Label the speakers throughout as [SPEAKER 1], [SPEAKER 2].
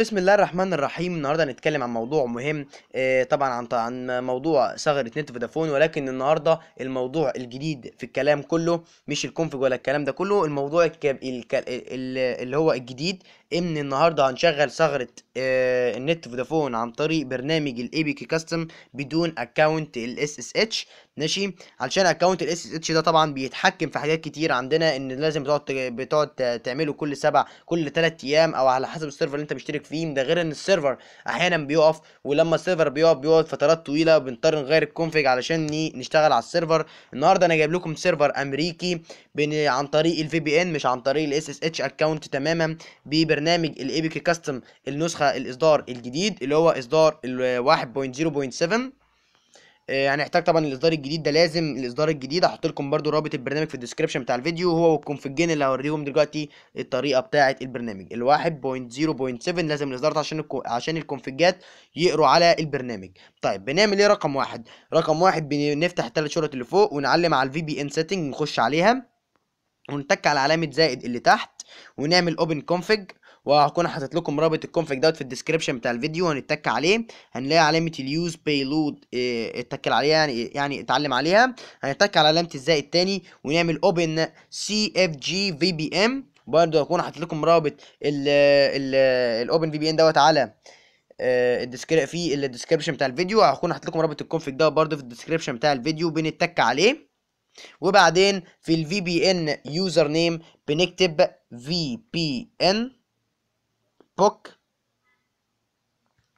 [SPEAKER 1] بسم الله الرحمن الرحيم. النهارده هنتكلم عن موضوع مهم آه، طبعا عن عن موضوع ثغرة نت فودافون ولكن النهارده الموضوع الجديد في الكلام كله مش ال config ولا الكلام ده كله الموضوع الك... الك... ال- اللي هو الجديد ان النهارده هنشغل ثغرة آه، النت فودافون عن طريق برنامج ال APK custom بدون account ال SSH ماشي؟ علشان account ال SSH ده طبعا بيتحكم في حاجات كتير عندنا إن لازم بتقعد بتقعد تعمله كل سبع كل ثلاث أيام أو على حسب ال server اللي أنت مشترك فيه ده غير إن ال server أحيانا بيقف ولما ال server بيقف بيقعد فترات طويلة بنضطر نغير ال config علشان نشتغل على ال server. النهارده أنا جايب لكم server أمريكي عن طريق ال VPN مش عن طريق ال SSH account تماما ببرنامج ال APK custom النسخة الإصدار الجديد اللي هو إصدار ال 1.0.7 آه، هنحتاج طبعا الإصدار الجديد ده لازم الإصدار الجديد. هحط لكم برده رابط البرنامج في ال description بتاع الفيديو هو وال configين اللي هوريهم دلوقتي الطريقة بتاعه البرنامج. ال 1.0.7 لازم الإصدار عشان الكو... عشان ال configات يقروا على البرنامج. طيب بنعمل إيه رقم واحد؟ رقم واحد بنفتح الثلاث شرط اللي فوق ونعلم على ال VPN setting نخش عليها ونتك على علامة زائد اللي تحت ونعمل open config وهكون حاطط لكم رابط ال config دوت في ال description بتاع الفيديو هنتك عليه هنلاقي علامة ال use payload اتكل عليها يعني يعني اتعلم عليها. هنتك على علامة الزائد تاني ونعمل اوبن سي اف جي في بي ام برضه هكون حاطط لكم رابط ال open VPN دوت على آه، في ال description بتاع الفيديو. هكون حاطط لكم رابط ال config ده برضه في ال description بتاع الفيديو بنتك عليه. وبعدين في ال VPN username بنكتب VPNBook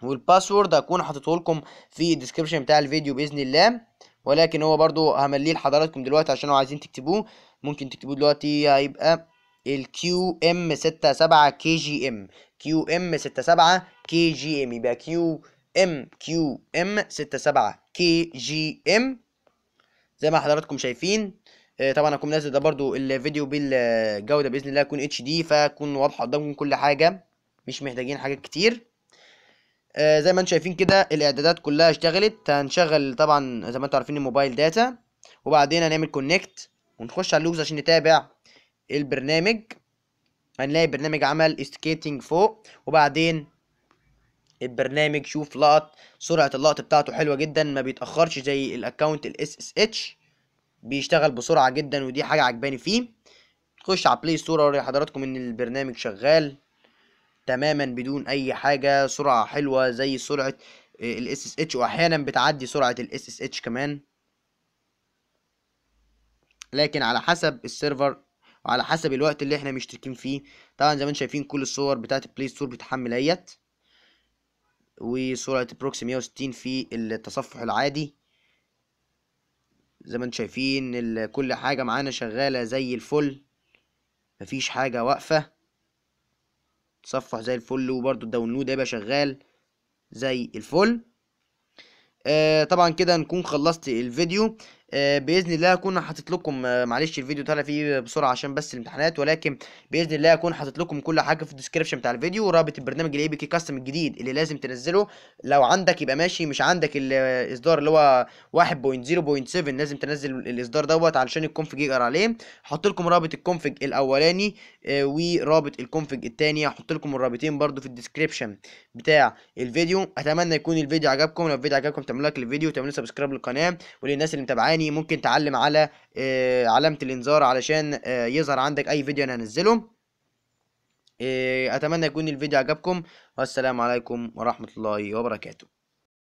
[SPEAKER 1] وال password هكون حاططه لكم في ال description بتاع الفيديو بإذن الله. ولكن هو برضو همليه لحضراتكم دلوقتي عشان لو عايزين تكتبوه ممكن تكتبوه دلوقتي هيبقى الكيو ام 67 كي جي ام كيو ام 67 كي جي ام يبقى كيو ام كيو ام 67 كي جي ام زي ما حضراتكم شايفين آه، طبعا هكون منزل ده برضو الفيديو بالجودة بإذن الله يكون HD فكون واضحة قدامكم كل حاجة. مش محتاجين حاجات كتير. آه، زي ما أنتم شايفين كده الاعدادات كلها اشتغلت. هنشغل طبعا زي ما أنتم عارفين ال mobile data وبعدين هنعمل connect ونخش على ال logs عشان نتابع البرنامج. هنلاقي البرنامج عمل استيكيتنج فوق وبعدين البرنامج شوف لقط سرعة اللقط بتاعته حلوة جدا ما بيتأخرش زي ال account ال SSH بيشتغل بسرعة جدا ودي حاجة عجباني فيه. خش على Play Store اوري حضراتكم إن البرنامج شغال. تماما بدون أي حاجة سرعة حلوة زي سرعة ال SSH واحيانا بتعدي سرعة ال SSH كمان. لكن على حسب ال server وعلى حسب الوقت اللي إحنا مشتركين فيه. طبعا زي ما أنتم شايفين كل الصور بتاعت ال Play Store بتحمل أهيت. وسرعة proxy 160 في التصفح العادي. زي ما أنتم شايفين كل حاجة معانا شغالة زي الفل. مفيش حاجة واقفة. تصفح زي الفل وبرضو ال download هيبقى شغال زي الفل. آه طبعا كده نكون خلصت الفيديو. بإذن الله أكون حاطط لكم آه معلش الفيديو طالع فيه بسرعة عشان بس الامتحانات ولكن بإذن الله أكون حاطط لكم كل حاجة في ال description بتاع الفيديو ورابط البرنامج ال APK Custom الجديد اللي لازم تنزله. لو عندك يبقى ماشي مش عندك الاصدار اللي هو 1.0.7 لازم تنزل الإصدار دوت علشان ال config يقرأ عليه. هحط لكم رابط ال config الأولاني آه ورابط ال config التاني. هحط لكم الرابطين برضو في ال description بتاع الفيديو. أتمنى يكون الفيديو عجبكم. لو الفيديو عجبكم تعملوا like للفيديو وتعملوا subscribe للقناة وللناس اللي متابعاني. ممكن تعلم على آه، علامة الانذار علشان آه، يظهر عندك أي فيديو أنا هنزله. آه، أتمنى يكون الفيديو عجبكم. والسلام عليكم ورحمة الله وبركاته.